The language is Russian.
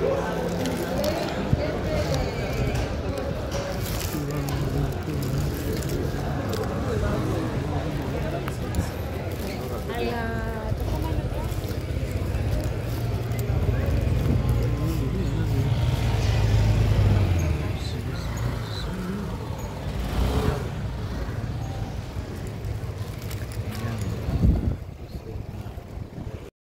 Wow.